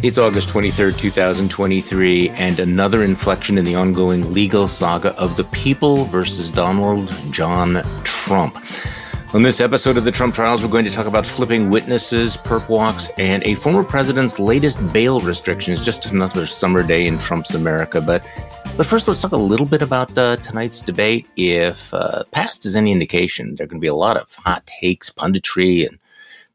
It's August 23rd, 2023, and another inflection in the ongoing legal saga of the people versus Donald John Trump. On this episode of the Trump trials, we're going to talk about flipping witnesses, perp walks, and a former president's latest bail restrictions. Just another summer day in Trump's America. But but first, let's talk a little bit about uh, tonight's debate. If uh, past is any indication, there are going to be a lot of hot takes, punditry, and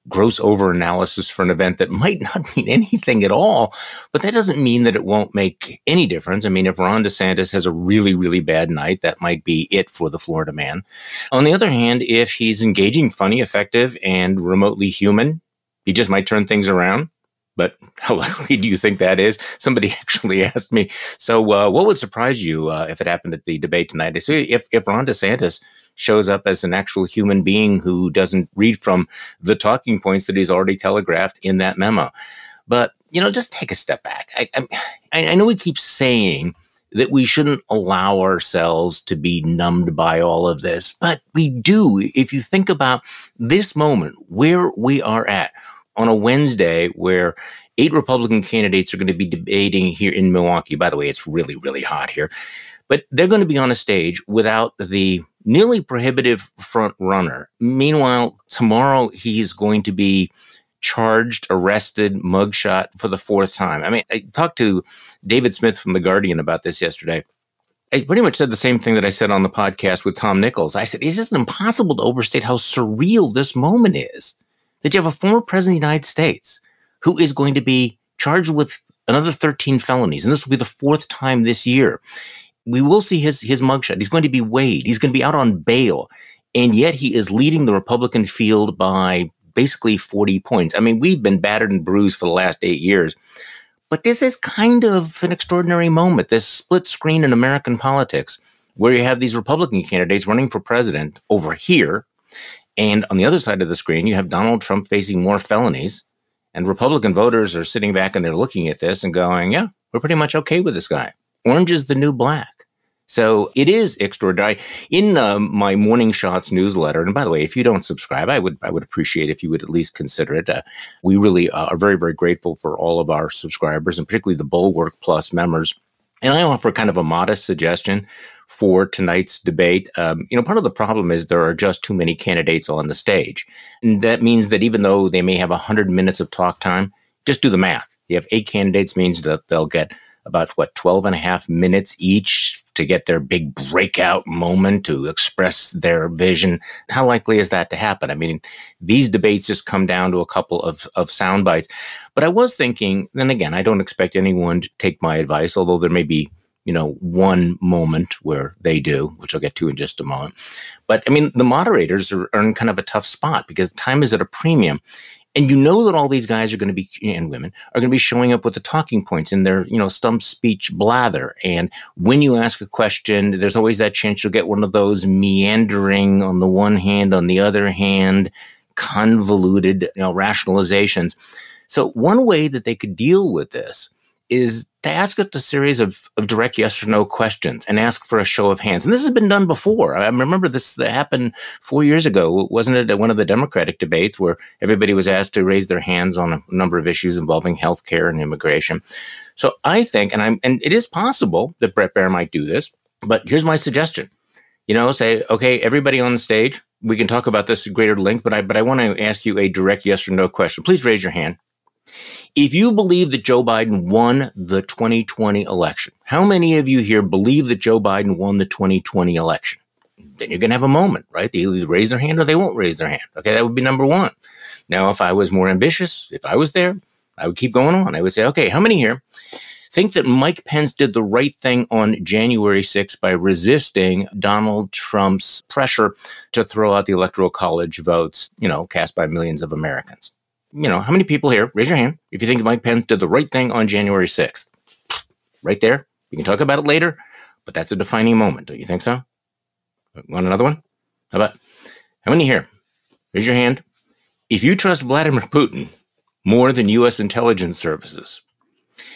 gross over analysis for an event that might not mean anything at all, but that doesn't mean that it won't make any difference. I mean, if Ron DeSantis has a really, really bad night, that might be it for the Florida man. On the other hand, if he's engaging, funny, effective, and remotely human, he just might turn things around. But how likely do you think that is? Somebody actually asked me. So, uh, what would surprise you uh, if it happened at the debate tonight? If if Ron DeSantis shows up as an actual human being who doesn't read from the talking points that he's already telegraphed in that memo. But, you know, just take a step back. I, I, I know we keep saying that we shouldn't allow ourselves to be numbed by all of this, but we do. If you think about this moment, where we are at on a Wednesday where eight Republican candidates are going to be debating here in Milwaukee. By the way, it's really, really hot here, but they're going to be on a stage without the nearly prohibitive front runner. Meanwhile, tomorrow he's going to be charged, arrested, mugshot for the fourth time. I mean, I talked to David Smith from The Guardian about this yesterday. I pretty much said the same thing that I said on the podcast with Tom Nichols. I said, it's just impossible to overstate how surreal this moment is that you have a former president of the United States who is going to be charged with another 13 felonies. And this will be the fourth time this year we will see his his mugshot. He's going to be weighed. He's going to be out on bail, and yet he is leading the Republican field by basically 40 points. I mean, we've been battered and bruised for the last eight years, but this is kind of an extraordinary moment. This split screen in American politics, where you have these Republican candidates running for president over here, and on the other side of the screen, you have Donald Trump facing more felonies. And Republican voters are sitting back and they're looking at this and going, yeah, we're pretty much okay with this guy. Orange is the new black. So it is extraordinary. In uh, my Morning Shots newsletter, and by the way, if you don't subscribe, I would I would appreciate if you would at least consider it. Uh, we really uh, are very very grateful for all of our subscribers, and particularly the Bulwark Plus members. And I offer kind of a modest suggestion for tonight's debate. Um, you know, part of the problem is there are just too many candidates on the stage, and that means that even though they may have hundred minutes of talk time, just do the math. You have eight candidates, means that they'll get about what 12 and a half minutes each to get their big breakout moment to express their vision. How likely is that to happen? I mean, these debates just come down to a couple of, of sound bites. But I was thinking, then again, I don't expect anyone to take my advice, although there may be, you know, one moment where they do, which I'll get to in just a moment. But I mean, the moderators are, are in kind of a tough spot because time is at a premium. And you know that all these guys are going to be and women are going to be showing up with the talking points in their you know stump speech blather. And when you ask a question there's always that chance you'll get one of those meandering on the one hand on the other hand convoluted you know rationalizations. So one way that they could deal with this is to ask us a series of, of direct yes or no questions and ask for a show of hands. And this has been done before. I remember this that happened four years ago. Wasn't it at one of the Democratic debates where everybody was asked to raise their hands on a number of issues involving healthcare and immigration? So I think, and I'm, and it is possible that Brett Baier might do this, but here's my suggestion. You know, say, okay, everybody on the stage, we can talk about this at greater length, but I, but I want to ask you a direct yes or no question. Please raise your hand. If you believe that Joe Biden won the 2020 election, how many of you here believe that Joe Biden won the 2020 election? Then you're going to have a moment, right? They either raise their hand or they won't raise their hand. Okay, that would be number one. Now, if I was more ambitious, if I was there, I would keep going on. I would say, okay, how many here think that Mike Pence did the right thing on January 6th by resisting Donald Trump's pressure to throw out the electoral college votes, you know, cast by millions of Americans? You know, how many people here, raise your hand if you think Mike Pence did the right thing on January 6th? Right there. We can talk about it later, but that's a defining moment. Don't you think so? Want another one? How about, how many here? Raise your hand. If you trust Vladimir Putin more than U.S. intelligence services,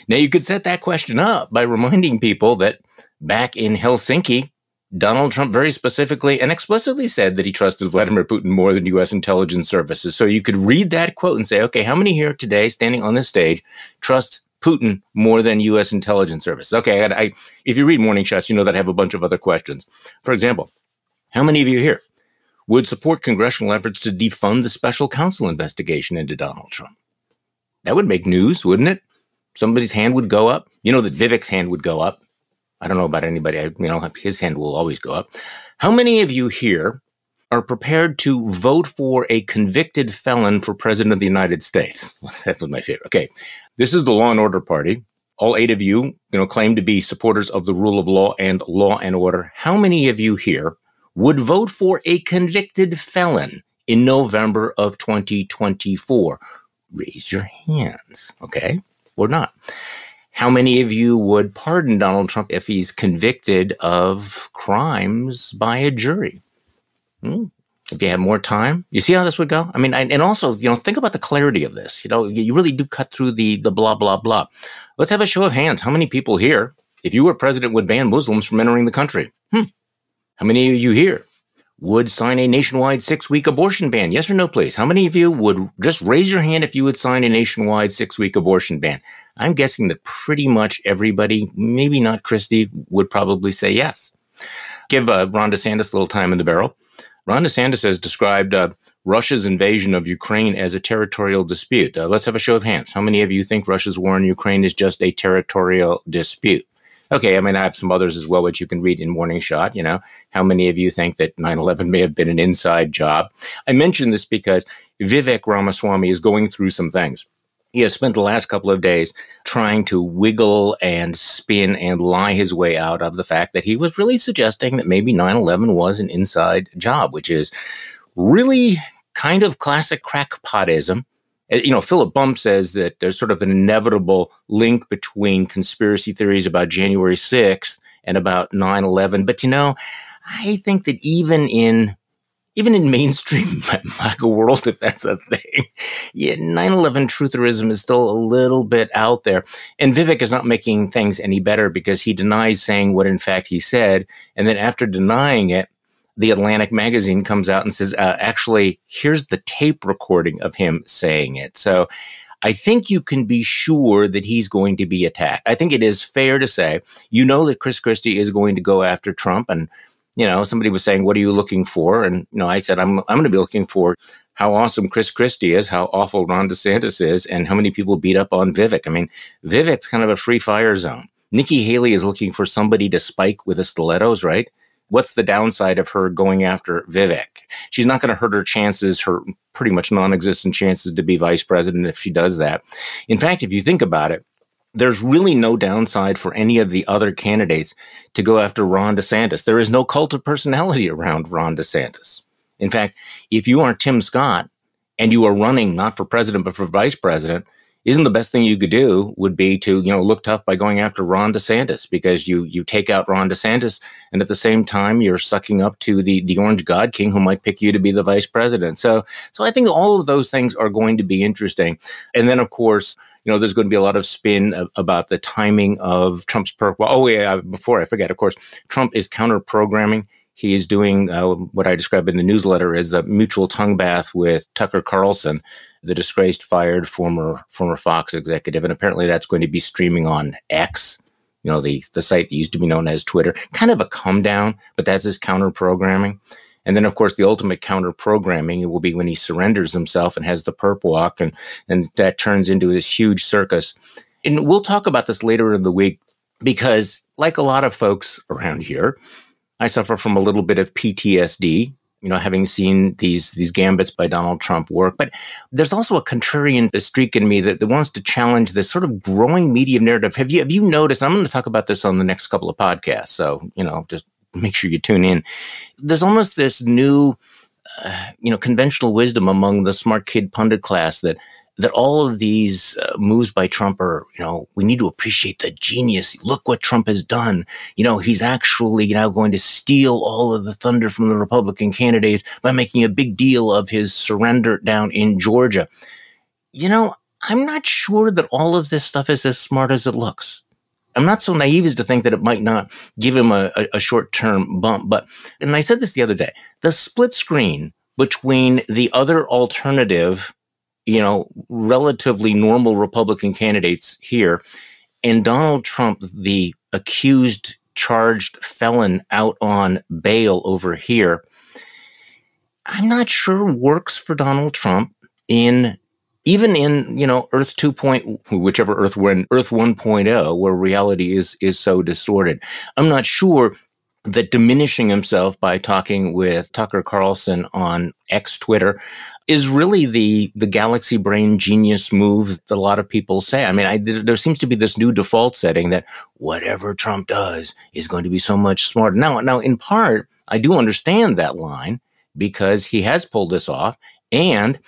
now you could set that question up by reminding people that back in Helsinki, Donald Trump very specifically and explicitly said that he trusted Vladimir Putin more than U.S. intelligence services. So you could read that quote and say, okay, how many here today standing on this stage trust Putin more than U.S. intelligence services? Okay, I, I, if you read Morning Shots, you know that I have a bunch of other questions. For example, how many of you here would support congressional efforts to defund the special counsel investigation into Donald Trump? That would make news, wouldn't it? Somebody's hand would go up. You know that Vivek's hand would go up I don't know about anybody. I, you know, his hand will always go up. How many of you here are prepared to vote for a convicted felon for president of the United States? that was my favorite. Okay. This is the Law and Order Party. All eight of you, you know, claim to be supporters of the rule of law and law and order. How many of you here would vote for a convicted felon in November of 2024? Raise your hands. Okay. Or not. How many of you would pardon Donald Trump if he's convicted of crimes by a jury? Hmm. If you have more time, you see how this would go. I mean, and also, you know, think about the clarity of this. You know, you really do cut through the the blah blah blah. Let's have a show of hands. How many people here, if you were president, would ban Muslims from entering the country? Hmm. How many of you here would sign a nationwide six week abortion ban? Yes or no, please? How many of you would just raise your hand if you would sign a nationwide six week abortion ban? I'm guessing that pretty much everybody, maybe not Christie, would probably say yes. Give uh, Ron DeSantis a little time in the barrel. Ron DeSantis has described uh, Russia's invasion of Ukraine as a territorial dispute. Uh, let's have a show of hands. How many of you think Russia's war in Ukraine is just a territorial dispute? Okay, I mean, I have some others as well, which you can read in Morning Shot. You know, how many of you think that 9 11 may have been an inside job? I mention this because Vivek Ramaswamy is going through some things he has spent the last couple of days trying to wiggle and spin and lie his way out of the fact that he was really suggesting that maybe 9 11 was an inside job, which is really kind of classic crackpotism. Uh, you know, Philip Bump says that there's sort of an inevitable link between conspiracy theories about January 6th and about 9 11. But, you know, I think that even in even in mainstream MAGA world, if that's a thing, yeah, 9-11 trutherism is still a little bit out there. And Vivek is not making things any better because he denies saying what in fact he said. And then after denying it, the Atlantic magazine comes out and says, uh, actually, here's the tape recording of him saying it. So I think you can be sure that he's going to be attacked. I think it is fair to say, you know that Chris Christie is going to go after Trump and you know, somebody was saying, "What are you looking for?" And you know, I said, "I'm I'm going to be looking for how awesome Chris Christie is, how awful Ron DeSantis is, and how many people beat up on Vivek. I mean, Vivek's kind of a free fire zone. Nikki Haley is looking for somebody to spike with the stilettos, right? What's the downside of her going after Vivek? She's not going to hurt her chances, her pretty much non-existent chances to be vice president if she does that. In fact, if you think about it, there's really no downside for any of the other candidates to go after Ron DeSantis. There is no cult of personality around Ron DeSantis. In fact, if you are Tim Scott and you are running not for president but for vice president, isn't the best thing you could do would be to you know look tough by going after Ron DeSantis because you you take out Ron DeSantis and at the same time you're sucking up to the the Orange God King who might pick you to be the vice president. So so I think all of those things are going to be interesting. And then of course you know there's going to be a lot of spin about the timing of Trump's perk. Well, oh yeah, before I forget, of course, Trump is counter programming he is doing uh, what I describe in the newsletter as a mutual tongue bath with Tucker Carlson, the disgraced, fired former former Fox executive, and apparently that's going to be streaming on X. You know, the the site that used to be known as Twitter. Kind of a come down, but that's his counter programming. And then, of course, the ultimate counter programming will be when he surrenders himself and has the perp walk, and and that turns into this huge circus. And we'll talk about this later in the week because, like a lot of folks around here, I suffer from a little bit of PTSD, you know, having seen these these gambits by Donald Trump work. But there's also a contrarian streak in me that, that wants to challenge this sort of growing media narrative. Have you have you noticed? I'm going to talk about this on the next couple of podcasts. So you know, just make sure you tune in. There's almost this new, uh, you know, conventional wisdom among the smart kid pundit class that that all of these uh, moves by Trump are, you know, we need to appreciate the genius. Look what Trump has done. You know, he's actually now going to steal all of the thunder from the Republican candidates by making a big deal of his surrender down in Georgia. You know, I'm not sure that all of this stuff is as smart as it looks. I'm not so naive as to think that it might not give him a, a, a short term bump. But, and I said this the other day, the split screen between the other alternative, you know, relatively normal Republican candidates here and Donald Trump, the accused, charged felon out on bail over here, I'm not sure works for Donald Trump in even in you know Earth 2. Point, whichever Earth we're in, Earth 1.0, where reality is is so distorted. I'm not sure that diminishing himself by talking with Tucker Carlson on X Twitter is really the the galaxy brain genius move that a lot of people say. I mean, I, there seems to be this new default setting that whatever Trump does is going to be so much smarter. Now, now in part, I do understand that line because he has pulled this off and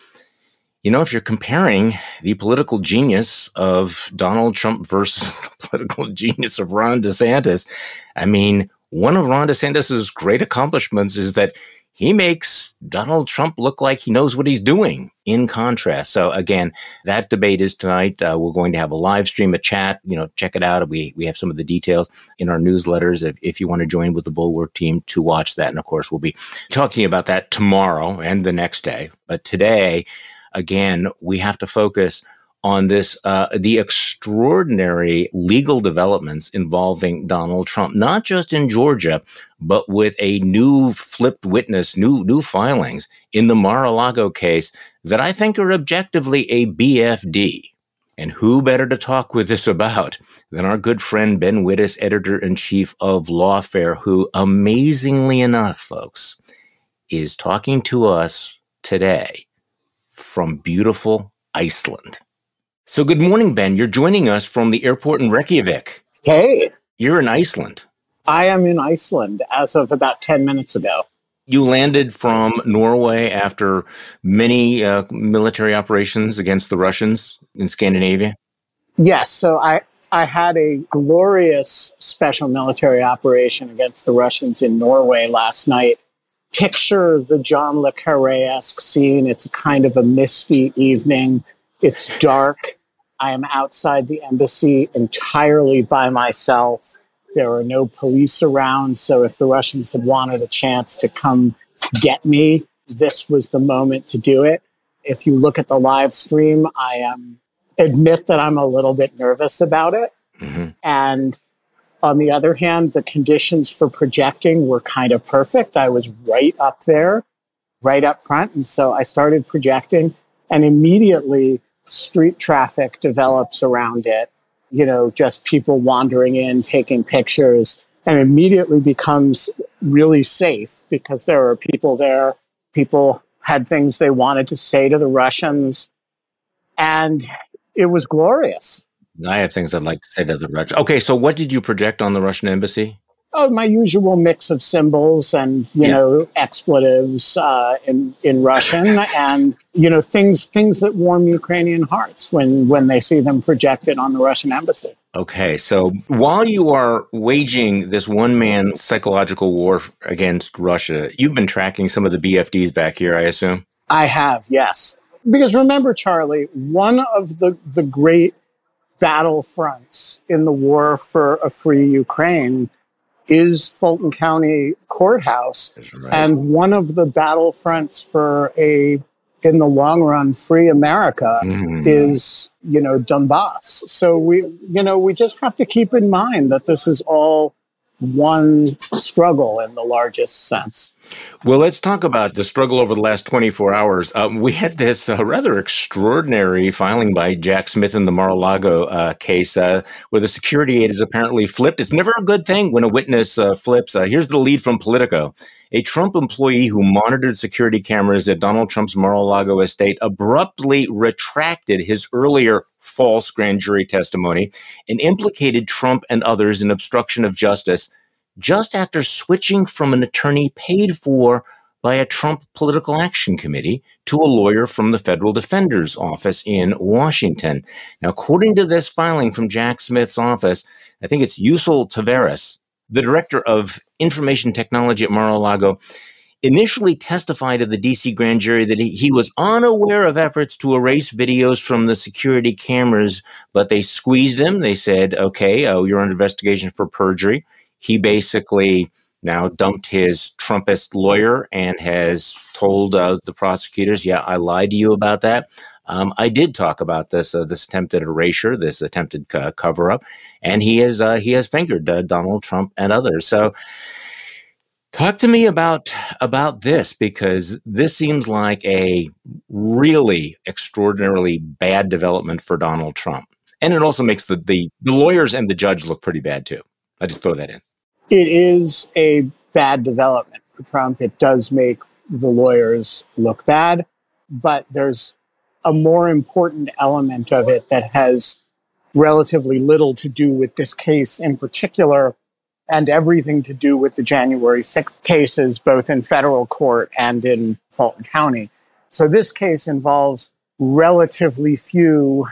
you know, if you're comparing the political genius of Donald Trump versus the political genius of Ron DeSantis, I mean, one of Ron DeSantis's great accomplishments is that he makes Donald Trump look like he knows what he's doing in contrast. So again, that debate is tonight. Uh, we're going to have a live stream, a chat, you know, check it out. We, we have some of the details in our newsletters if, if you want to join with the Bulwark team to watch that. And of course, we'll be talking about that tomorrow and the next day. But today, again, we have to focus on this uh, the extraordinary legal developments involving Donald Trump, not just in Georgia, but with a new flipped witness, new new filings in the Mar-a-Lago case that I think are objectively a BFD. And who better to talk with this about than our good friend Ben Wittes, editor in chief of Lawfare, who amazingly enough, folks, is talking to us today from beautiful Iceland. So, good morning, Ben. You're joining us from the airport in Reykjavik. Hey. You're in Iceland. I am in Iceland as of about 10 minutes ago. You landed from Norway after many uh, military operations against the Russians in Scandinavia? Yes. So, I, I had a glorious special military operation against the Russians in Norway last night. Picture the John Le Carre esque scene. It's kind of a misty evening. It's dark. I am outside the embassy entirely by myself. There are no police around. So if the Russians had wanted a chance to come get me, this was the moment to do it. If you look at the live stream, I um, admit that I'm a little bit nervous about it. Mm-hmm. And on the other hand, the conditions for projecting were kind of perfect. I was right up there, right up front. And so I started projecting and immediately street traffic develops around it, you know, just people wandering in, taking pictures, and immediately becomes really safe because there are people there. People had things they wanted to say to the Russians. And it was glorious. I have things I'd like to say to the Russian. Okay, so what did you project on the Russian embassy? oh, my usual mix of symbols and you yeah. know expletives uh, in in Russian, and you know things things that warm Ukrainian hearts when when they see them projected on the Russian embassy. Okay, so while you are waging this one man psychological war against Russia, you've been tracking some of the BFDs back here, I assume. I have, yes. Because remember, Charlie, one of the, the great battle fronts in the war for a free Ukraine is Fulton County Courthouse. Right. And one of the battlefronts for a, in the long run, free America mm-hmm. is, you know, Donbass. So we, you know, we just have to keep in mind that this is all one struggle in the largest sense. Well, let's talk about the struggle over the last 24 hours. Um, we had this uh, rather extraordinary filing by Jack Smith in the Mar-a-Lago uh, case, uh, where the security aide is apparently flipped. It's never a good thing when a witness uh, flips. Uh, here's the lead from Politico. A Trump employee who monitored security cameras at Donald Trump's Mar-a-Lago estate abruptly retracted his earlier false grand jury testimony and implicated Trump and others in obstruction of justice just after switching from an attorney paid for by a Trump political action committee to a lawyer from the federal defender's office in Washington. Now, according to this filing from Jack Smith's office, I think it's Yuscil Taveras, the director of information technology at Mar-a-Lago, initially testified to the DC grand jury that he, he was unaware of efforts to erase videos from the security cameras, but they squeezed him. They said, okay, oh, you're under investigation for perjury. He basically now dumped his Trumpist lawyer and has told uh, the prosecutors, yeah, I lied to you about that. Um, I did talk about this uh, this attempted erasure, this attempted cover up, and he has uh, he has fingered uh, Donald Trump and others. So, talk to me about about this because this seems like a really extraordinarily bad development for Donald Trump, and it also makes the the, the lawyers and the judge look pretty bad too. I just throw that in. It is a bad development for Trump. It does make the lawyers look bad, but there's a more important element of it that has relatively little to do with this case in particular and everything to do with the January 6th cases, both in federal court and in Fulton County. So this case involves relatively few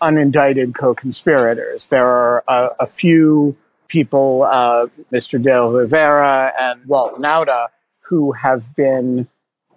unindicted co conspirators. There are a, a few people, uh, Mr. De Oliveira and Walt Nauta, who have been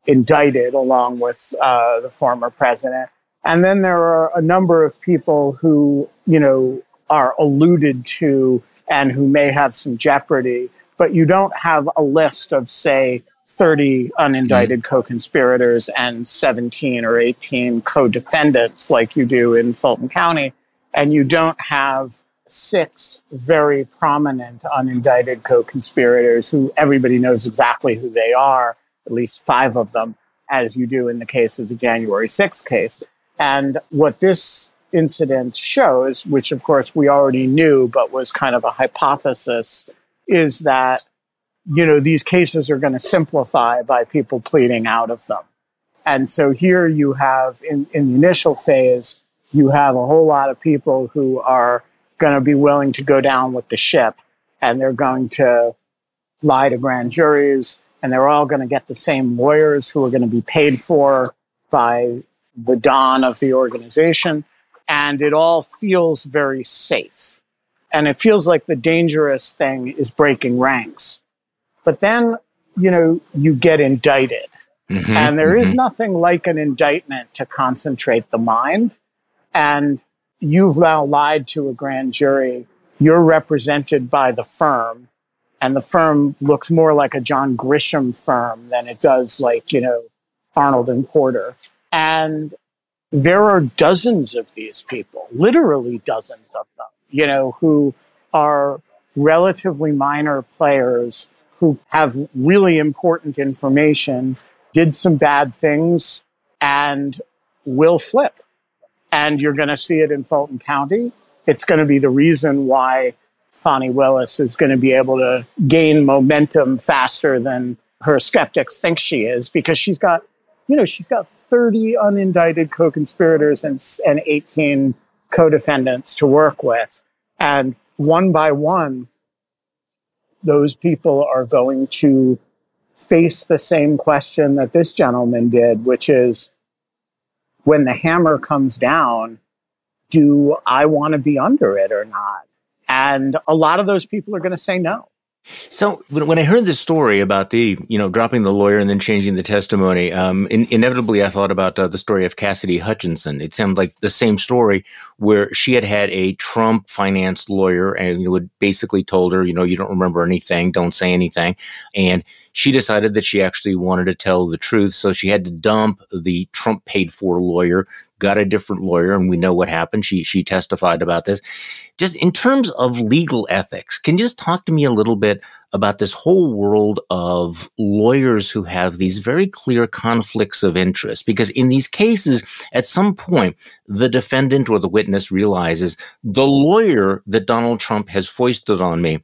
indicted along with uh, the former president. And then there are a number of people who, you know, are alluded to and who may have some jeopardy, but you don't have a list of, say, 30 unindicted mm. co conspirators and 17 or 18 co defendants like you do in Fulton County. And you don't have six very prominent unindicted co conspirators who everybody knows exactly who they are at least five of them, as you do in the case of the January 6th case. And what this incident shows, which of course we already knew, but was kind of a hypothesis, is that, you know, these cases are going to simplify by people pleading out of them. And so here you have, in, in the initial phase, you have a whole lot of people who are going to be willing to go down with the ship and they're going to lie to grand juries and they're all going to get the same lawyers who are going to be paid for by the Don of the organization. And it all feels very safe. And it feels like the dangerous thing is breaking ranks. But then, you know, you get indicted. Mm-hmm, and there mm-hmm. is nothing like an indictment to concentrate the mind. And you've now lied to a grand jury. You're represented by the firm and the firm looks more like a John Grisham firm than it does like, you know, Arnold and Porter. And there are dozens of these people, literally dozens of them, you know, who are relatively minor players who have really important information, did some bad things, and will flip. And you're going to see it in Fulton County. It's going to be the reason why Fani Willis is going to be able to gain momentum faster than her skeptics think she is because she's got, you know, she's got 30 unindicted co conspirators and, and 18 co defendants to work with. And one by one, those people are going to face the same question that this gentleman did, which is when the hammer comes down, do I want to be under it or not? And a lot of those people are going to say no. So when, I heard this story about the, you know, dropping the lawyer and then changing the testimony, um, in, inevitably I thought about uh, the story of Cassidy Hutchinson. It sounded like the same story where she had had a Trump financed lawyer and you know, had basically told her, you know, you don't remember anything, don't say anything. And she decided that she actually wanted to tell the truth. So she had to dump the Trump paid for lawyer, got a different lawyer, and we know what happened. She, she testified about this just in terms of legal ethics, can you just talk to me a little bit about this whole world of lawyers who have these very clear conflicts of interest? Because in these cases, at some point, the defendant or the witness realizes the lawyer that Donald Trump has foisted on me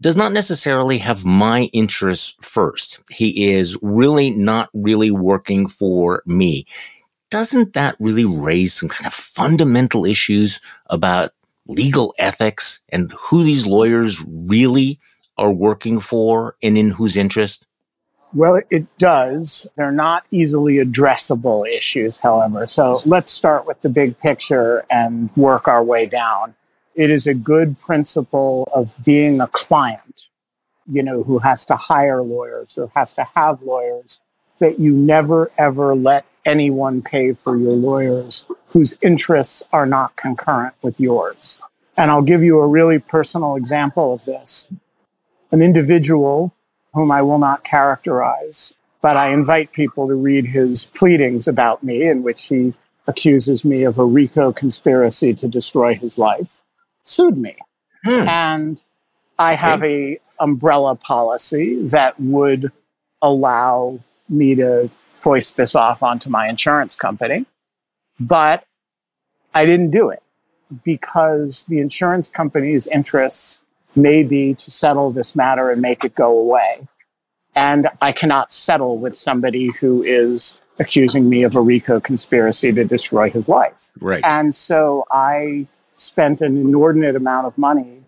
does not necessarily have my interests first. He is really not really working for me. Doesn't that really raise some kind of fundamental issues about legal ethics and who these lawyers really are working for and in whose interest? Well, it does. They're not easily addressable issues, however. So let's start with the big picture and work our way down. It is a good principle of being a client you know, who has to hire lawyers or has to have lawyers, that you never ever let anyone pay for your lawyers whose interests are not concurrent with yours. And I'll give you a really personal example of this. An individual whom I will not characterize, but I invite people to read his pleadings about me in which he accuses me of a RICO conspiracy to destroy his life, sued me. Hmm. And I have a umbrella policy that would allow me to foist this off onto my insurance company. But I didn't do it because the insurance company's interests may be to settle this matter and make it go away. And I cannot settle with somebody who is accusing me of a RICO conspiracy to destroy his life. Right. And so I spent an inordinate amount of money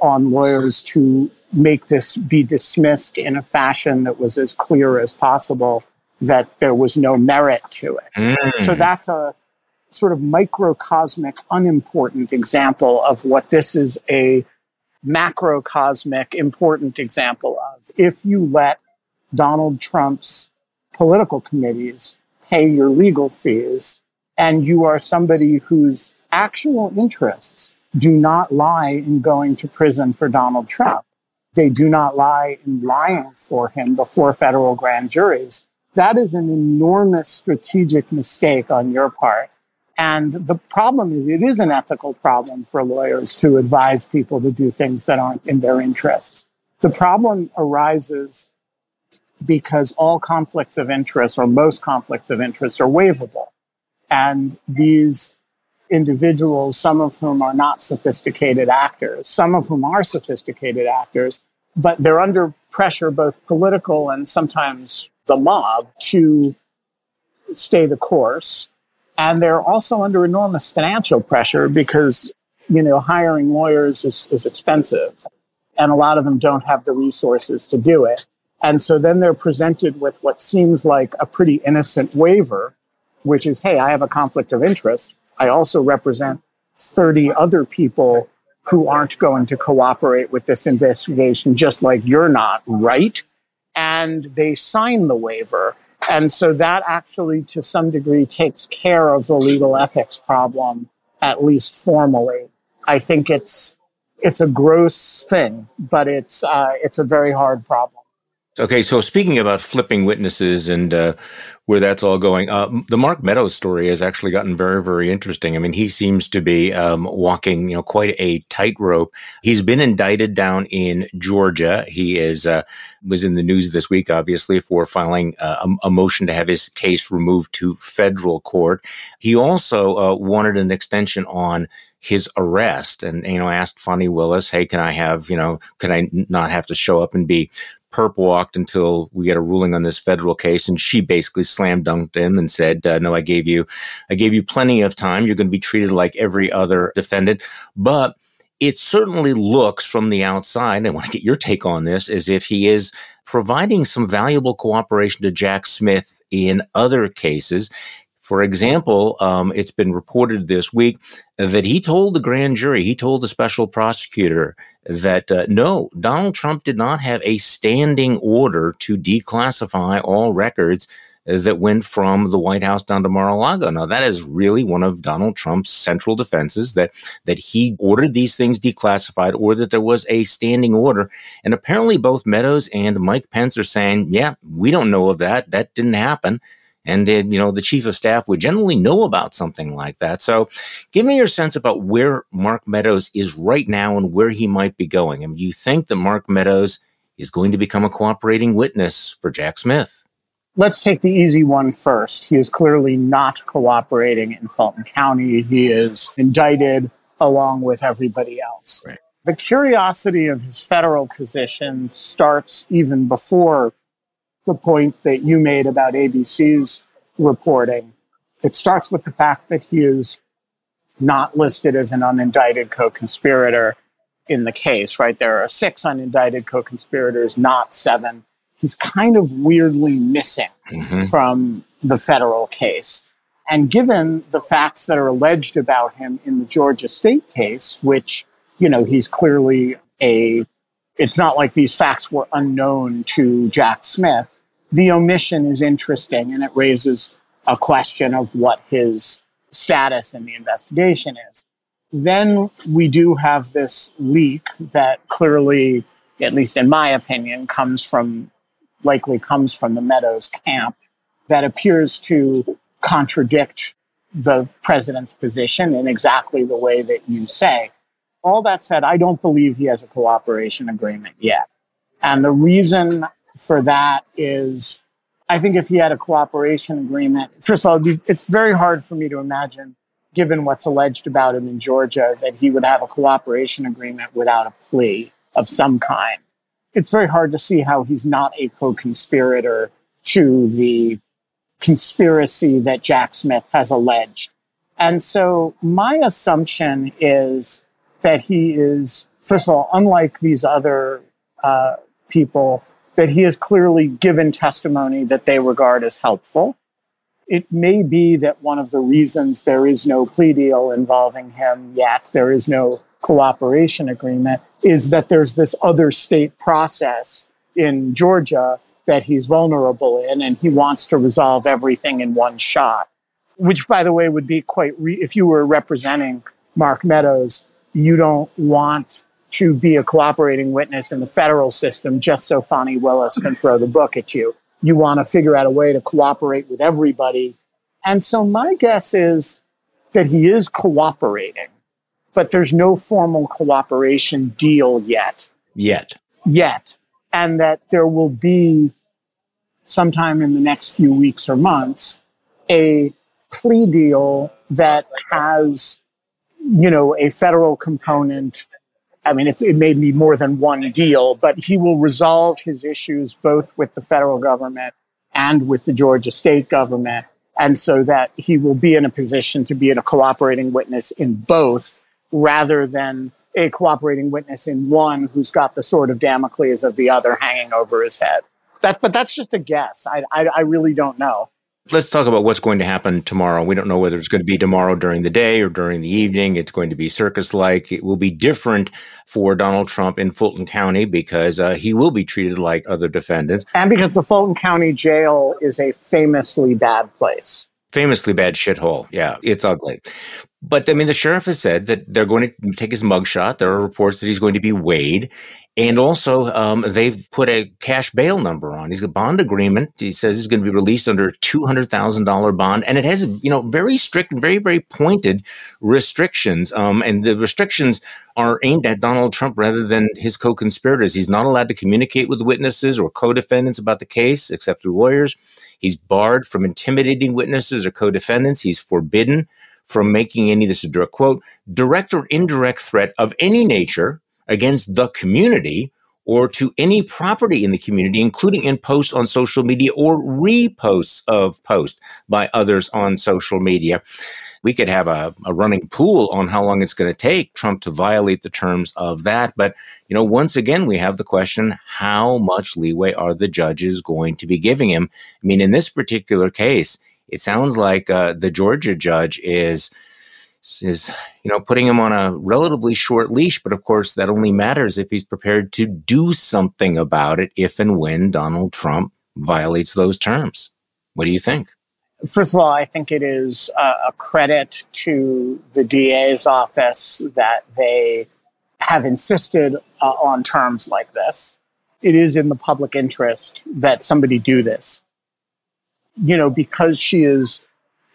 on lawyers to make this be dismissed in a fashion that was as clear as possible that there was no merit to it. Mm. So that's a sort of microcosmic, unimportant example of what this is a macrocosmic, important example of. If you let Donald Trump's political committees pay your legal fees and you are somebody whose actual interests do not lie in going to prison for Donald Trump. They do not lie in lying for him before federal grand juries. That is an enormous strategic mistake on your part. And the problem is, it is an ethical problem for lawyers to advise people to do things that aren't in their interests. The problem arises because all conflicts of interest or most conflicts of interest are waivable. And these individuals, some of whom are not sophisticated actors, some of whom are sophisticated actors, but they're under pressure, both political and sometimes the mob, to stay the course. And they're also under enormous financial pressure because, you know, hiring lawyers is, is expensive. And a lot of them don't have the resources to do it. And so then they're presented with what seems like a pretty innocent waiver, which is, hey, I have a conflict of interest. I also represent 30 other people who aren't going to cooperate with this investigation, just like you're not, right? And they sign the waiver. And so that actually, to some degree, takes care of the legal ethics problem, at least formally. I think it's it's a gross thing, but it's uh, it's a very hard problem. Okay, so speaking about flipping witnesses and uh, where that's all going, uh, the Mark Meadows story has actually gotten very, very interesting. I mean, he seems to be um, walking, you know, quite a tightrope. He's been indicted down in Georgia. He is uh, was in the news this week, obviously, for filing uh, a, a, motion to have his case removed to federal court. He also uh, wanted an extension on his arrest and you know asked Fani Willis, "Hey, can I have you know can I not have to show up and be perp walked until we get a ruling on this federal case, and she basically slam dunked him and said, uh, "No, I gave you, I gave you plenty of time. You're going to be treated like every other defendant." But it certainly looks from the outside, I want to get your take on this, as if he is providing some valuable cooperation to Jack Smith in other cases. For example, um, it's been reported this week that he told the grand jury, he told the special prosecutor that uh, no, Donald Trump did not have a standing order to declassify all records that went from the White House down to Mar-a-Lago. Now that is really one of Donald Trump's central defenses that that he ordered these things declassified or that there was a standing order. And apparently both Meadows and Mike Pence are saying, yeah, we don't know of that. That didn't happen and then you know the chief of staff would generally know about something like that. So give me your sense about where mark meadows is right now and where he might be going. I mean, do you think that mark meadows is going to become a cooperating witness for jack smith? Let's take the easy one first. He is clearly not cooperating in fulton county. He is indicted along with everybody else. Right. the curiosity of his federal position starts even before the point that you made about ABC's reporting. It starts with the fact that he is not listed as an unindicted co conspirator in the case, right? There are six unindicted co conspirators, not seven. He's kind of weirdly missing mm-hmm. from the federal case. And given the facts that are alleged about him in the Georgia state case, which, you know, he's clearly a it's not like these facts were unknown to Jack Smith. The omission is interesting and it raises a question of what his status in the investigation is. Then we do have this leak that clearly, at least in my opinion, comes from, likely comes from the Meadows camp that appears to contradict the president's position in exactly the way that you say. All that said, I don't believe he has a cooperation agreement yet. And the reason for that is I think if he had a cooperation agreement, first of all, it's very hard for me to imagine, given what's alleged about him in Georgia, that he would have a cooperation agreement without a plea of some kind. It's very hard to see how he's not a co conspirator to the conspiracy that Jack Smith has alleged. And so my assumption is that he is, first of all, unlike these other uh, people, that he has clearly given testimony that they regard as helpful. It may be that one of the reasons there is no plea deal involving him yet, there is no cooperation agreement, is that there's this other state process in Georgia that he's vulnerable in, and he wants to resolve everything in one shot. Which, by the way, would be quite, re- if you were representing Mark Meadows, you don't want to be a cooperating witness in the federal system just so Fani Willis can throw the book at you. You want to figure out a way to cooperate with everybody. And so my guess is that he is cooperating, but there's no formal cooperation deal yet. Yet. Yet. And that there will be sometime in the next few weeks or months, a plea deal that has, you know, a federal component. I mean, it may be more than one deal, but he will resolve his issues both with the federal government and with the Georgia state government. And so that he will be in a position to be a cooperating witness in both rather than a cooperating witness in one who's got the sword of Damocles of the other hanging over his head. That, but that's just a guess. I, I, I really don't know. Let's talk about what's going to happen tomorrow. We don't know whether it's going to be tomorrow during the day or during the evening. It's going to be circus like. It will be different for Donald Trump in Fulton County because uh, he will be treated like other defendants. And because the Fulton County jail is a famously bad place famously bad shithole. Yeah, it's ugly. But I mean, the sheriff has said that they're going to take his mugshot. There are reports that he's going to be weighed. And also, um, they've put a cash bail number on. He's a bond agreement. He says he's going to be released under a two hundred thousand dollar bond, and it has you know very strict very very pointed restrictions. Um, and the restrictions are aimed at Donald Trump rather than his co-conspirators. He's not allowed to communicate with witnesses or co-defendants about the case, except through lawyers. He's barred from intimidating witnesses or co-defendants. He's forbidden from making any. Of this is a direct quote: direct or indirect threat of any nature against the community or to any property in the community, including in posts on social media or reposts of posts by others on social media. We could have a, a running pool on how long it's going to take Trump to violate the terms of that. But, you know, once again, we have the question how much leeway are the judges going to be giving him? I mean, in this particular case, it sounds like uh, the Georgia judge is is you know putting him on a relatively short leash but of course that only matters if he's prepared to do something about it if and when Donald Trump violates those terms. What do you think? First of all i think it is a credit to the DA's office that they have insisted uh, on terms like this. It is in the public interest that somebody do this you know because she is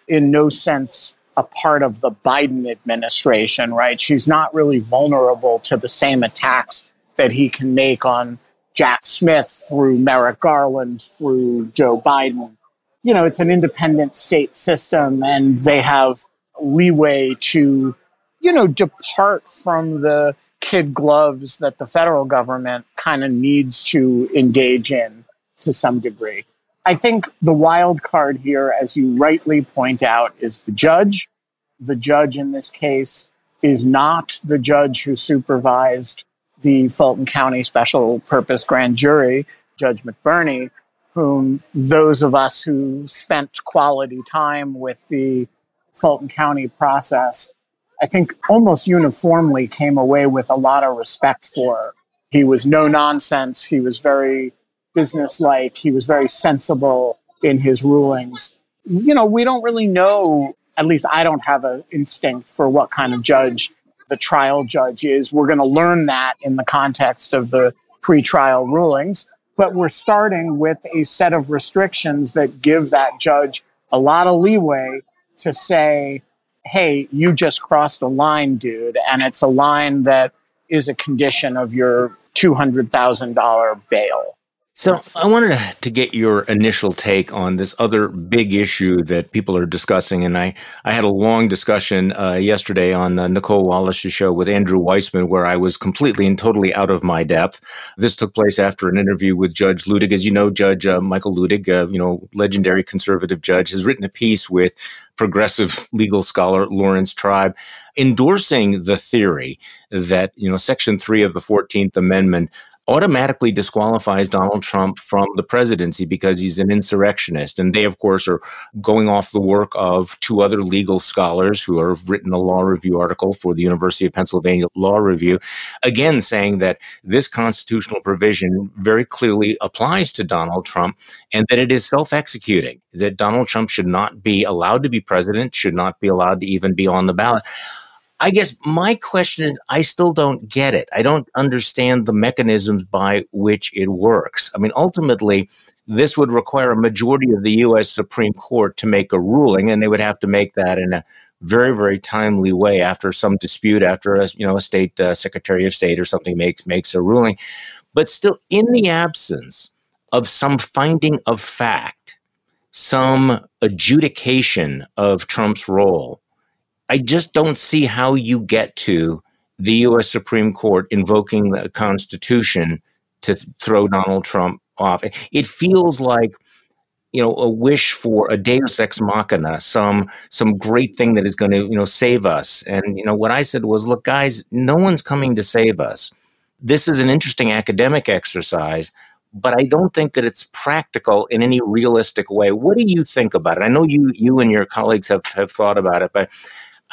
in no sense a part of the Biden administration, right? She's not really vulnerable to the same attacks that he can make on Jack Smith through Merrick Garland, through Joe Biden. You know, it's an independent state system and they have leeway to, you know, depart from the kid gloves that the federal government kind of needs to engage in to some degree. I think the wild card here, as you rightly point out, is the judge. The judge in this case is not the judge who supervised the Fulton County Special Purpose Grand Jury, Judge McBurney, whom those of us who spent quality time with the Fulton County process, I think almost uniformly came away with a lot of respect for He was no nonsense. He was very businesslike. He was very sensible in his rulings. You know, we don't really know, at least I don't have an instinct for what kind of judge the trial judge is. We're going to learn that in the context of the pretrial rulings. But we're starting with a set of restrictions that give that judge a lot of leeway to say, hey, you just crossed a line, dude. And it's a line that is a condition of your $200,000 bail. So I wanted to get your initial take on this other big issue that people are discussing, and I, I had a long discussion uh, yesterday on uh, Nicolle Wallace's show with Andrew Weissmann, where I was completely and totally out of my depth. This took place after an interview with Judge Luttig, as you know, Judge uh, Michael Luttig, uh, you know, legendary conservative judge, has written a piece with progressive legal scholar Laurence Tribe, endorsing the theory that you know Section three of the Fourteenth Amendment automatically disqualifies Donald Trump from the presidency because he's an insurrectionist. And they, of course, are going off the work of two other legal scholars who have written a law review article for the University of Pennsylvania Law Review, again saying that this constitutional provision very clearly applies to Donald Trump and that it is self executing, that Donald Trump should not be allowed to be president, should not be allowed to even be on the ballot. I guess my question is I still don't get it. I don't understand the mechanisms by which it works. I mean, ultimately, this would require a majority of the U.S. Supreme Court to make a ruling, and they would have to make that in a very, very timely way after some dispute, after a you know a state uh, secretary of state or something makes makes a ruling. But still, in the absence of some finding of fact, some adjudication of Trump's role, I just don't see how you get to the U.S. Supreme Court invoking the Constitution to throw Donald Trump off. It feels like you know a wish for a deus ex machina some some great thing that is going to you know save us and you know what i said was look guys no one's coming to save us this is an interesting academic exercise but i don't think that it's practical in any realistic way what do you think about it i know you you and your colleagues have have thought about it but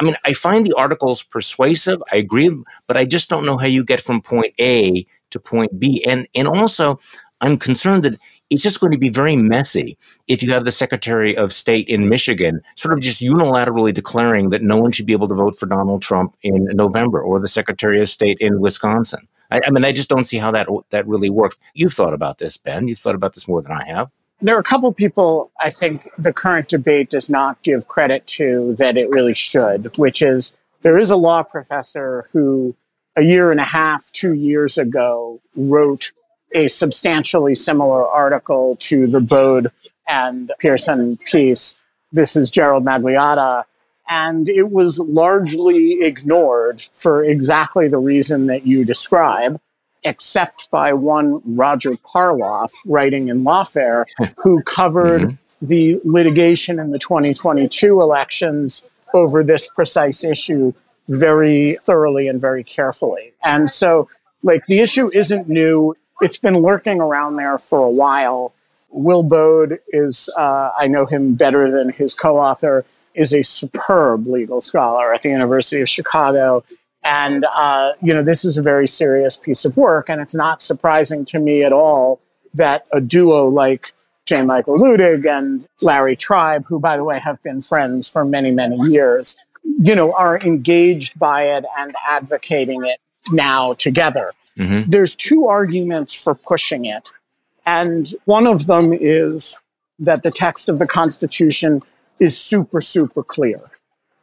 I mean, I find the articles persuasive. I agree, but I just don't know how you get from point A to point B. And and also, I'm concerned that it's just going to be very messy if you have the Secretary of State in Michigan sort of just unilaterally declaring that no one should be able to vote for Donald Trump in November, or the Secretary of State in Wisconsin. I, I mean, I just don't see how that that really works. You've thought about this, Ben. You've thought about this more than I have there are a couple people I think the current debate does not give credit to that it really should, which is there is a law professor who a year and a half, two years ago wrote a substantially similar article to the Baude and Paulsen piece. This is Gerald Magliocca. And it was largely ignored for exactly the reason that you describe except by one Roger Parloff writing in Lawfare, who covered mm-hmm. the litigation in the 2022 elections over this precise issue very thoroughly and very carefully. And so, like, the issue isn't new. It's been lurking around there for a while. Will Baude is, uh, I know him better than his co author, is a superb legal scholar at the University of Chicago. And, uh, you know, this is a very serious piece of work. And it's not surprising to me at all that a duo like J. Michael Luttig and Larry Tribe, who, by the way, have been friends for many, many years, you know, are engaged by it and advocating it now together. Mm-hmm. There's two arguments for pushing it. And one of them is that the text of the Constitution is super, super clear,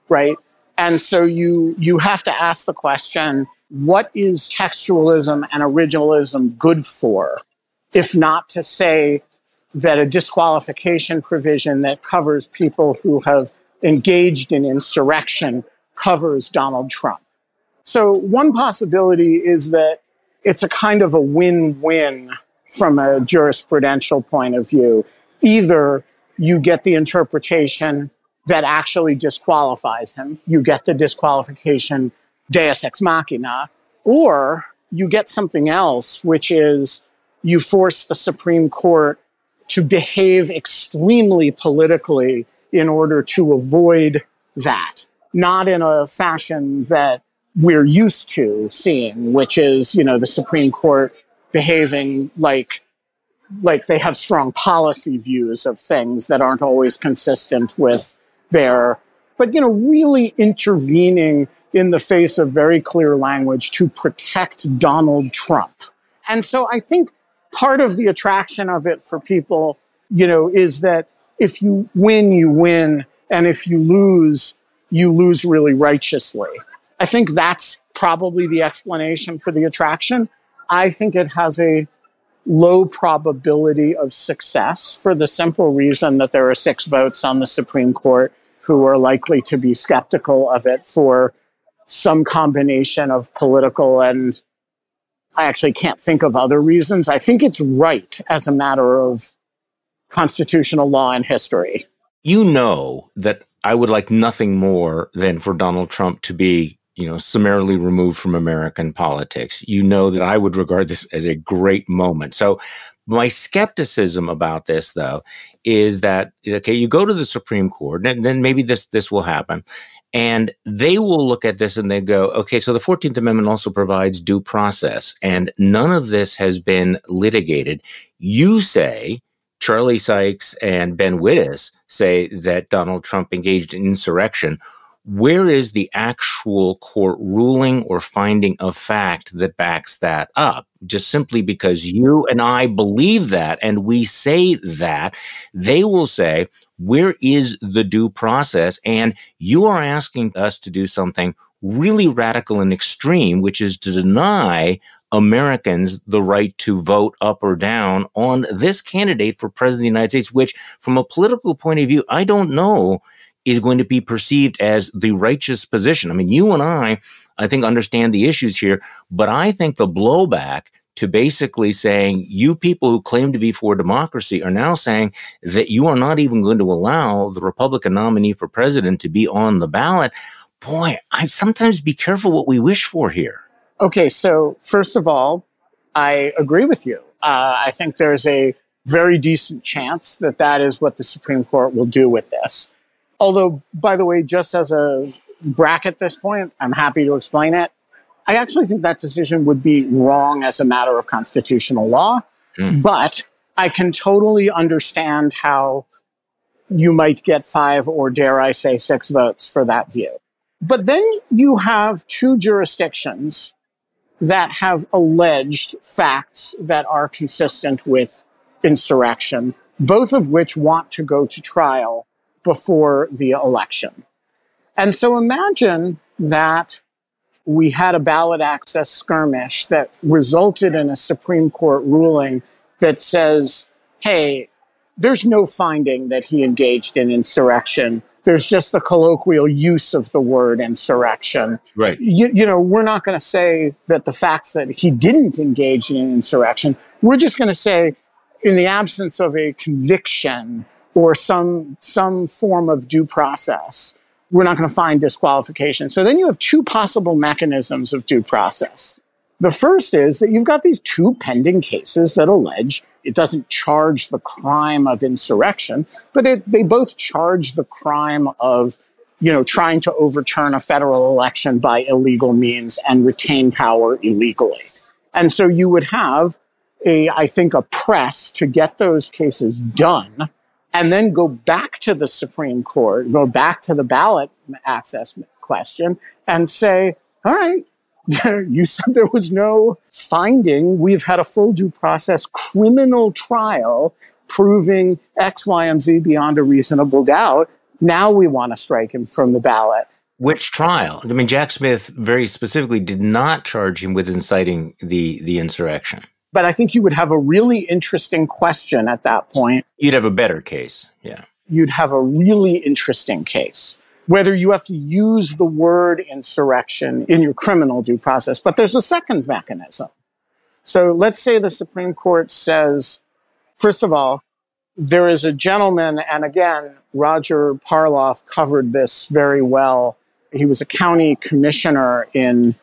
right? And so you, you have to ask the question, what is textualism and originalism good for? If not to say that a disqualification provision that covers people who have engaged in insurrection covers Donald Trump. So one possibility is that it's a kind of a win-win from a jurisprudential point of view. Either you get the interpretation that actually disqualifies him. You get the disqualification deus ex machina, or you get something else, which is you force the Supreme Court to behave extremely politically in order to avoid that, not in a fashion that we're used to seeing, which is, you know, the Supreme Court behaving like like they have strong policy views of things that aren't always consistent with their but you know really intervening in the face of very clear language to protect Donald Trump. And so I think part of the attraction of it for people, you know, is that if you win, you win. And if you lose, you lose really righteously. I think that's probably the explanation for the attraction. I think it has a low probability of success for the simple reason that there are six votes on the Supreme Court who are likely to be skeptical of it for some combination of political and I actually can't think of other reasons. I think it's right as a matter of constitutional law and history. You know that I would like nothing more than for Donald Trump to be, you know, summarily removed from American politics. You know that I would regard this as a great moment. So my skepticism about this though is that okay, you go to the Supreme Court and then maybe this this will happen. And they will look at this and they go, okay, so the 14th Amendment also provides due process and none of this has been litigated. You say Charlie Sykes and Ben Wittes say that Donald Trump engaged in insurrection. Where is the actual court ruling or finding of fact that backs that up? Just simply because you and I believe that and we say that, they will say, where is the due process? And you are asking us to do something really radical and extreme, which is to deny Americans the right to vote up or down on this candidate for president of the United States, which from a political point of view, I don't know is going to be perceived as the righteous position. I mean, you and I, I think understand the issues here, but I think the blowback to basically saying you people who claim to be for democracy are now saying that you are not even going to allow the Republican nominee for president to be on the ballot. Boy, I sometimes be careful what we wish for here. Okay, so first of all, I agree with you. Uh, I think there's a very decent chance that that is what the Supreme Court will do with this. Although, by the way, just as a bracket at this point, I'm happy to explain it. I actually think that decision would be wrong as a matter of constitutional law, mm. but I can totally understand how you might get five or dare I say six votes for that view. But then you have two jurisdictions that have alleged facts that are consistent with insurrection, both of which want to go to trial before the election. And so imagine that we had a ballot access skirmish that resulted in a Supreme Court ruling that says, hey, there's no finding that he engaged in insurrection there's just the colloquial use of the word insurrection. Right. You, you know, we're not going to say that the facts that he didn't engage in insurrection. We're just going to say, in the absence of a conviction or some some form of due process, we're not going to find disqualification. So then you have two possible mechanisms of due process. The first is that you've got these two pending cases that allege it doesn't charge the crime of insurrection, but it, they both charge the crime of, you know, trying to overturn a federal election by illegal means and retain power illegally. And so you would have a, I think, a press to get those cases done and then go back to the Supreme Court, go back to the ballot access question and say, all right, you said there was no finding. We've had a full due process criminal trial proving X, Y, and Z beyond a reasonable doubt. Now we want to strike him from the ballot. Which trial? I mean, Jack Smith very specifically did not charge him with inciting the, the insurrection. But I think you would have a really interesting question at that point. You'd have a better case. Yeah. You'd have a really interesting case whether you have to use the word insurrection in your criminal due process. But there's a second mechanism. So let's say the Supreme Court says, first of all, there is a gentleman, and again, Roger Parloff covered this very well. He was a county commissioner in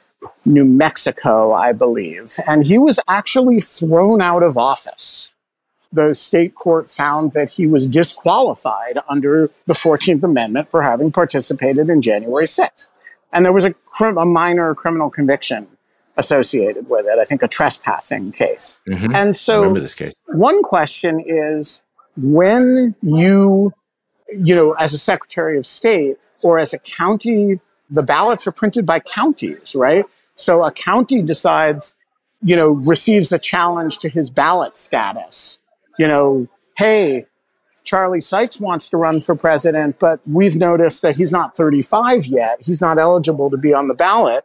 New Mexico, I believe, and he was actually thrown out of office the state court found that he was disqualified under the 14th Amendment for having participated in January 6th. And there was a, a minor criminal conviction associated with it. I think a trespassing case. Mm-hmm. And so, one question is when you, you know, as a Secretary of State or as a county, the ballots are printed by counties, right? So a county decides, you know, receives a challenge to his ballot status. You know, hey, Charlie Sykes wants to run for president, but we've noticed that he's not 35 yet. He's not eligible to be on the ballot.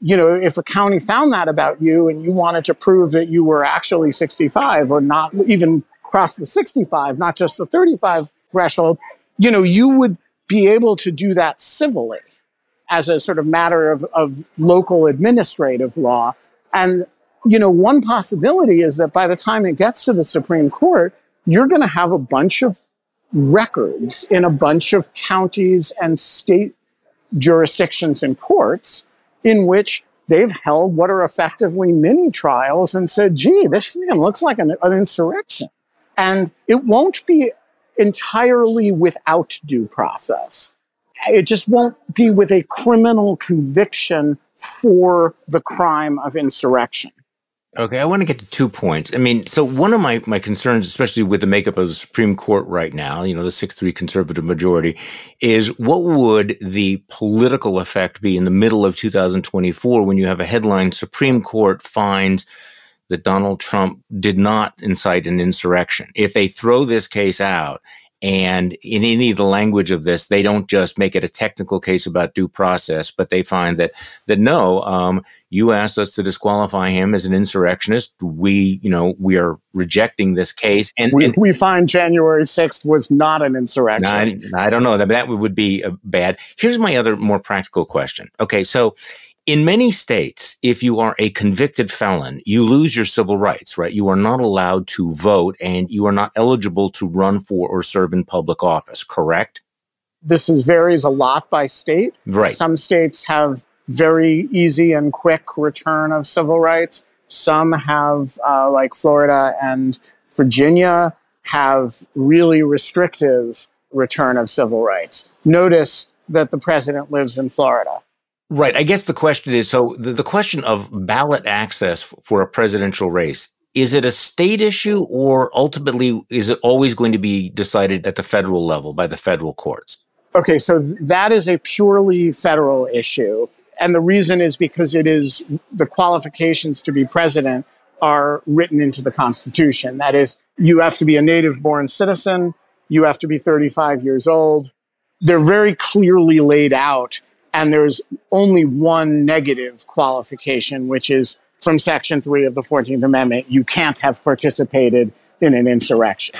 You know, if a county found that about you and you wanted to prove that you were actually 65 or not even cross the 65, not just the 35 threshold, you know, you would be able to do that civilly as a sort of matter of, of local administrative law. And, you know, one possibility is that by the time it gets to the Supreme Court, you're going to have a bunch of records in a bunch of counties and state jurisdictions and courts in which they've held what are effectively mini trials and said, gee, this looks like an, an insurrection. And it won't be entirely without due process. It just won't be with a criminal conviction for the crime of insurrection. Okay, I want to get to two points. I mean, so one of my, my concerns, especially with the makeup of the Supreme Court right now, you know, the 6-3 conservative majority, is what would the political effect be in the middle of 2024 when you have a headline Supreme Court finds that Donald Trump did not incite an insurrection? If they throw this case out and in any of the language of this, they don't just make it a technical case about due process, but they find that that no, um, you asked us to disqualify him as an insurrectionist. We, you know, we are rejecting this case, and we, and, we find January sixth was not an insurrection. I, I don't know that that would be uh, bad. Here's my other more practical question. Okay, so in many states, if you are a convicted felon, you lose your civil rights, right? You are not allowed to vote and you are not eligible to run for or serve in public office, correct? This is, varies a lot by state. Right. Some states have very easy and quick return of civil rights. Some have, uh, like Florida and Virginia, have really restrictive return of civil rights. Notice that the president lives in Florida. Right. I guess the question is so the, the question of ballot access for a presidential race is it a state issue or ultimately is it always going to be decided at the federal level by the federal courts? Okay, so that is a purely federal issue. And the reason is because it is the qualifications to be president are written into the Constitution. That is, you have to be a native born citizen, you have to be 35 years old. They're very clearly laid out and there's only one negative qualification, which is from Section 3 of the 14th Amendment. You can't have participated in an insurrection.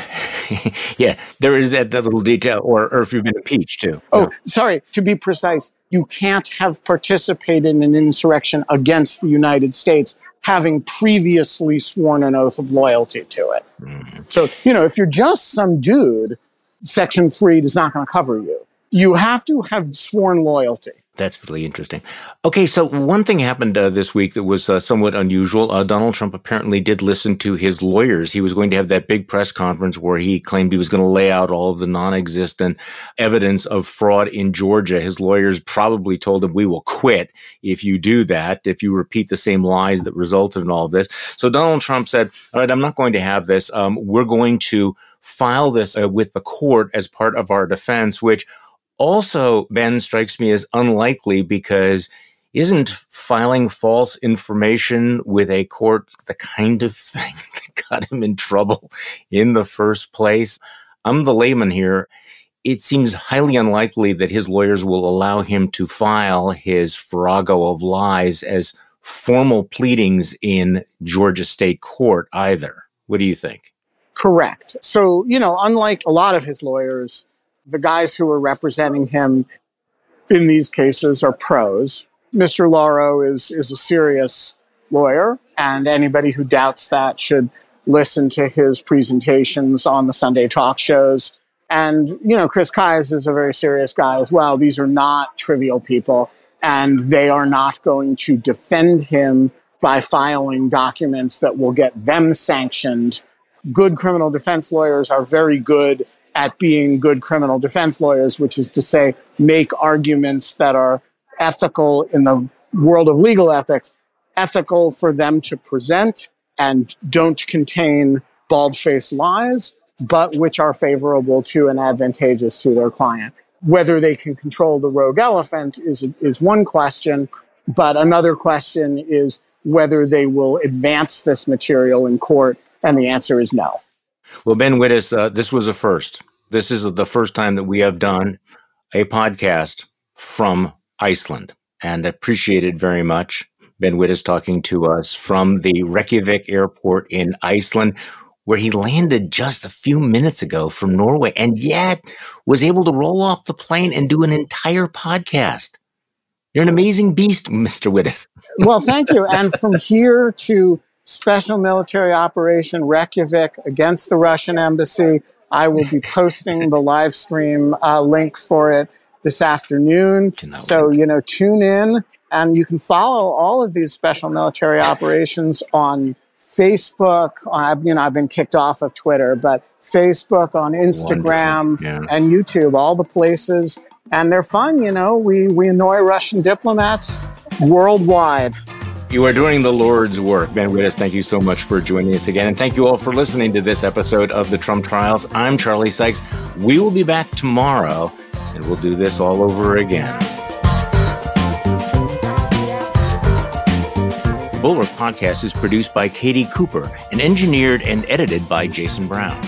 yeah, there is that, that little detail, or, or if you've been impeached too. Oh, no. sorry, to be precise, you can't have participated in an insurrection against the United States having previously sworn an oath of loyalty to it. Mm. So, you know, if you're just some dude, Section 3 is not going to cover you. You have to have sworn loyalty. That's really interesting. Okay, so one thing happened uh, this week that was uh, somewhat unusual. Uh, Donald Trump apparently did listen to his lawyers. He was going to have that big press conference where he claimed he was going to lay out all of the non-existent evidence of fraud in Georgia. His lawyers probably told him, "We will quit if you do that. If you repeat the same lies that resulted in all of this." So Donald Trump said, "All right, I'm not going to have this. Um, we're going to." File this uh, with the court as part of our defense, which also, Ben strikes me as unlikely because isn't filing false information with a court the kind of thing that got him in trouble in the first place? I'm the layman here. It seems highly unlikely that his lawyers will allow him to file his farrago of lies as formal pleadings in Georgia state court either. What do you think? Correct. So, you know, unlike a lot of his lawyers, the guys who are representing him in these cases are pros. Mr. Lauro is, is a serious lawyer, and anybody who doubts that should listen to his presentations on the Sunday talk shows. And, you know, Chris Kise is a very serious guy as well. These are not trivial people, and they are not going to defend him by filing documents that will get them sanctioned. Good criminal defense lawyers are very good at being good criminal defense lawyers, which is to say, make arguments that are ethical in the world of legal ethics, ethical for them to present and don't contain bald faced lies, but which are favorable to and advantageous to their client. Whether they can control the rogue elephant is, is one question, but another question is whether they will advance this material in court, and the answer is no. Well, Ben Wittes, uh, this was a first. This is the first time that we have done a podcast from Iceland, and appreciate it very much. Ben Wittes talking to us from the Reykjavik airport in Iceland, where he landed just a few minutes ago from Norway, and yet was able to roll off the plane and do an entire podcast. You're an amazing beast, Mr. Wittes. well, thank you. And from here to special military operation Reykjavik against the Russian embassy, I will be posting the live stream uh, link for it this afternoon. So, you know, tune in and you can follow all of these special military operations on Facebook. I've, you know, I've been kicked off of Twitter, but Facebook, on Instagram, yeah. and YouTube, all the places and they're fun. You know, we we annoy Russian diplomats worldwide. You are doing the Lord's work. Ben Wittes, thank you so much for joining us again. And thank you all for listening to this episode of the Trump Trials. I'm Charlie Sykes. We will be back tomorrow and we'll do this all over again. Bulwark Podcast is produced by Katie Cooper and engineered and edited by Jason Brown.